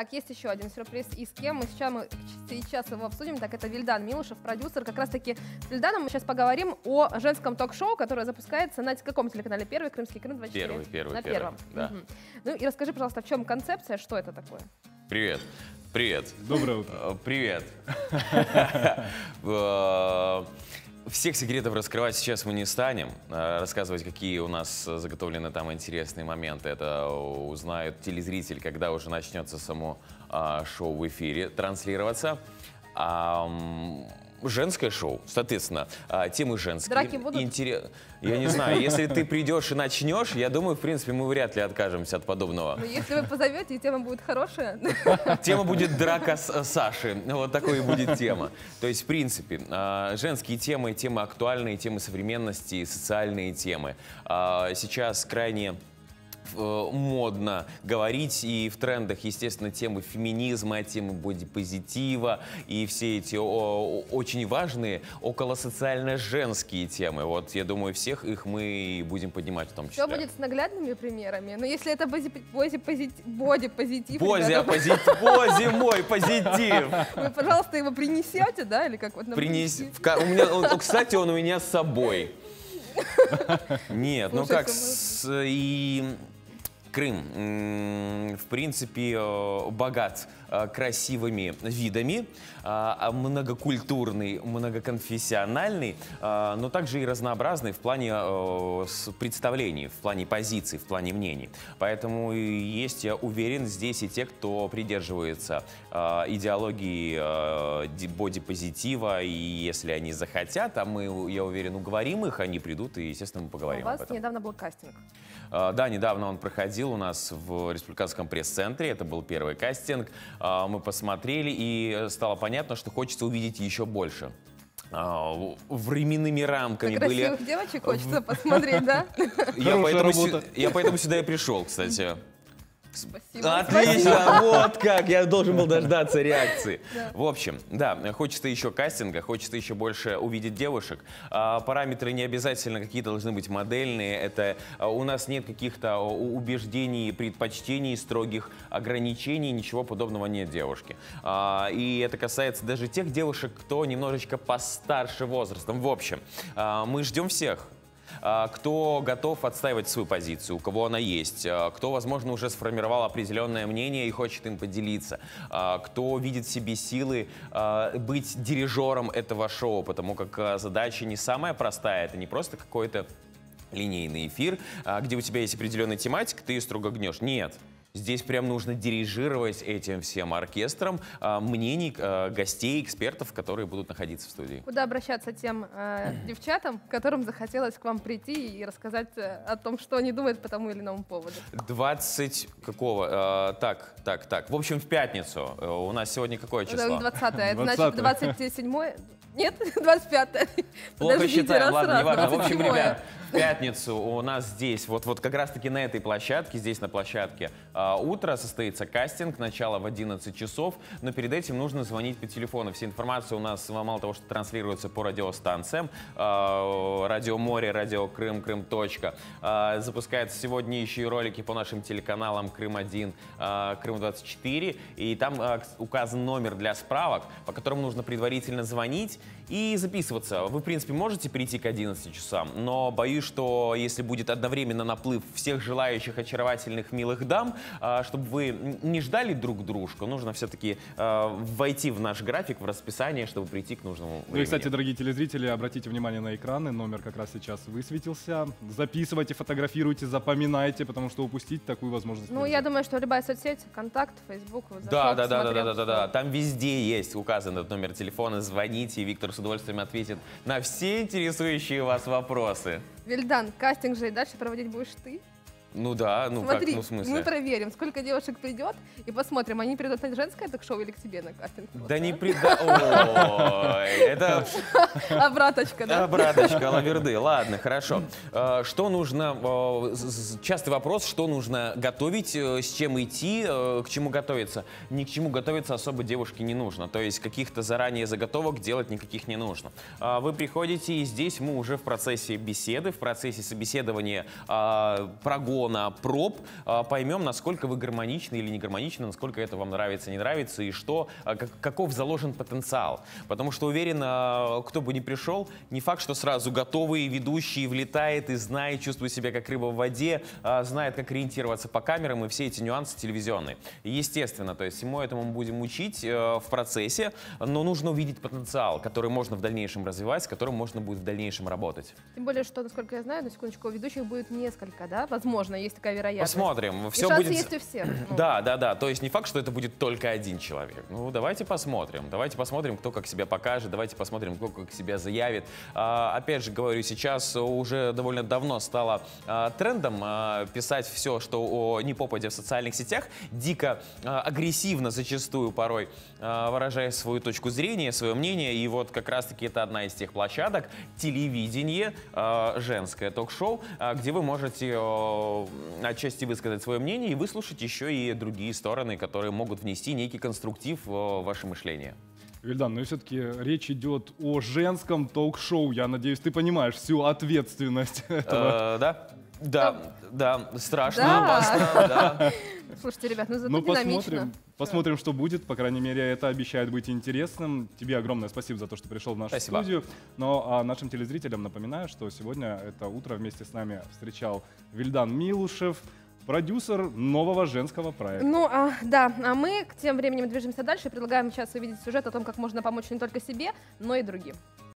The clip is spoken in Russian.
Так, есть еще один сюрприз. И с кем мы сейчас, мы сейчас его обсудим, так это Вильдан Милушев, продюсер. Как раз-таки с Вильданом мы сейчас поговорим о женском ток-шоу, которое запускается на каком телеканале? Первый, Крымский Крым, 24? Первый, первый, На первый, первом. да. Мгм. Ну и расскажи, пожалуйста, в чем концепция, что это такое? Привет. Привет. Доброе утро. Э, Привет. Всех секретов раскрывать сейчас мы не станем. Э, Рассказывать, какие у нас заготовлены там интересные моменты, это узнает телезритель, когда уже начнется само а, шоу в эфире транслироваться. Женское шоу, соответственно, а, темы женские. Драки будут? Интере- Я не знаю, если ты придешь и начнешь, я думаю, в принципе, мы вряд ли откажемся от подобного. Ну, если вы позовете, тема будет хорошая. Тема будет драка с э, Саши. Вот такой и будет тема. То есть, в принципе, а, женские темы, темы актуальные, темы современности, социальные темы. А, Сейчас крайне модно говорить, и в трендах, естественно, темы феминизма, темы бодипозитива, и все эти о, очень важные околосоциально-женские темы. Вот, я думаю, всех их мы будем поднимать в том числе. Все будет с наглядными примерами. Но если это боди- боди-позитив, боди-позитив, пози мой позитив! вы, пожалуйста, его принесете, да, или как вот на ка- у меня, кстати, он у меня с собой. Нет, ну как, с- и Крым, в принципе, э, богат красивыми видами, а, а многокультурный, многоконфессиональный, а, но также и разнообразный в плане э, представлений, в плане позиций, в плане мнений. Поэтому есть, я уверен, здесь и те, кто придерживается э, идеологии э, ди- бодипозитива, и если они захотят, а мы, я уверен, уговорим их, они придут, и, естественно, мы У поговорим об вас этом. недавно был кастинг. А, Да, недавно он проходил у нас в Республиканском пресс-центре. Это был первый кастинг. А, Мы посмотрели, и стало понятно, что хочется увидеть еще больше. А, в- Временными рамками На были... красивых девочек хочется посмотреть, да? Я поэтому, я поэтому сюда и пришел, кстати. Спасибо. Отлично, вот как, я должен был дождаться реакции. В общем, да, хочется еще кастинга, хочется еще больше увидеть девушек. А, Параметры не обязательно какие-то должны быть модельные. Это а, у нас нет каких-то а, убеждений, предпочтений, строгих ограничений, ничего подобного нет девушки. А, И это касается даже тех девушек, кто немножечко постарше возрастом. В общем, а, мы ждем всех. А, кто готов отстаивать свою позицию, у кого она есть, а, кто, возможно, уже сформировал определенное мнение и хочет им поделиться, а, кто видит в себе силы быть дирижером этого шоу, потому как задача не самая простая, это не просто какой-то линейный эфир, где у тебя есть определенная тематика, ты ее строго гнешь. Нет. Здесь прям нужно дирижировать этим всем оркестром а, мнений а, гостей, экспертов, которые будут находиться в студии. Куда обращаться тем э, девчатам, которым захотелось к вам прийти и рассказать э, о том, что они думают по тому или иному поводу? 20 какого? Э, так, так, так. В общем, в пятницу. Э, у нас сегодня какое число? 20 это значит 20-е. 27 Нет, 25 Плохо считаем, ладно, неважно. В общем, 27-е. ребят, в пятницу у нас здесь, вот, вот как раз-таки на этой площадке, здесь на площадке, а, утро состоится кастинг, начало в 11 часов, но перед этим нужно звонить по телефону. Вся информация у нас мало того, что транслируется по радиостанциям, а, Радио Море, Радио Крым, Крым. Точка. А, Запускаются сегодня еще и ролики по нашим телеканалам Крым-1, а, Крым-24, и там а, указан номер для справок, по которому нужно предварительно звонить и записываться. Вы, в принципе, можете прийти к 11 часам, но боюсь, что если будет одновременно наплыв всех желающих очаровательных милых дам, а, чтобы вы не ждали друг дружку, нужно все-таки войти в наш график, в расписание, чтобы прийти к нужному Ну и, времени. кстати, дорогие телезрители, обратите внимание на экраны. Номер как раз сейчас высветился. Записывайте, фотографируйте, запоминайте, потому что упустить такую возможность Ну, нельзя. я думаю, что любая соцсеть, контакт, фейсбук, вот Да, да, да, да, да, да, да, да. Там везде есть указан этот номер телефона. Звоните, Виктор с удовольствием ответит на все интересующие вас вопросы. Вильдан, кастинг же и дальше проводить будешь ты? Ну да, ну Смотри, как, ну в смысле? мы проверим, сколько девушек придет, и посмотрим, они придут на женское ток-шоу или к тебе на кастинг. Да не прида... Ой, это Обраточка, да? обраточка, лаверды. Ладно, хорошо. Э, Что нужно... з- Частый вопрос, что нужно готовить, э, с чем идти, э, к чему готовиться. Ни к чему готовиться особо девушке не нужно. То есть каких-то заранее заготовок делать никаких не нужно. А Вы приходите, и здесь мы уже в процессе беседы, в процессе собеседования, а, марафона проб а, поймем, насколько вы гармоничны или не гармоничны, насколько это вам нравится, не нравится, и что, а, как- каков заложен потенциал. Потому что уверен, а, кто бы ни пришел, не факт, что сразу готовый ведущий влетает и знает, чувствует себя как рыба в воде, знает, как ориентироваться по камерам и все эти нюансы телевизионные. Естественно, то есть всему этому мы будем учить э, в процессе, но нужно увидеть потенциал, который можно в дальнейшем развивать, с которым можно будет в дальнейшем работать. Тем более, что, насколько я знаю, на секундочку, ведущих будет несколько, да? Возможно, есть такая вероятность. Посмотрим. И Все шансы будет... есть у всех. Ну, Да, да, да. То есть не факт, что это будет только один человек. Ну, давайте посмотрим. Давайте посмотрим, кто как себя покажет. Давайте посмотрим, кто как себя заявит. А, опять же говорю, сейчас уже довольно давно стало а, трендом а, писать все, что о, не попадя в социальных сетях, дико а, агрессивно зачастую порой а, выражая свою точку зрения, свое мнение. И вот как раз-таки это одна из тех площадок телевидение, а, женское ток-шоу, а, где вы можете отчасти высказать свое мнение и выслушать еще и другие стороны, которые могут внести некий конструктив в ваше мышление. Вильдан, ну и все-таки речь идет о женском ток-шоу. Я надеюсь, ты понимаешь всю ответственность этого. Э, Да? Да, да, страшно, Да. опасно, да. Слушайте, ребят, ну зато Ну, динамично. Посмотрим, что будет. По крайней мере, это обещает быть интересным. Тебе огромное спасибо за то, что пришел в нашу Спасибо. студию. Но а, нашим телезрителям напоминаю, что сегодня это утро вместе с нами встречал Вильдан Милушев, продюсер нового женского проекта. Ну, а, да, а мы к тем временем движемся дальше и предлагаем сейчас увидеть сюжет о том, как можно помочь не только себе, но и другим.